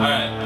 Alright.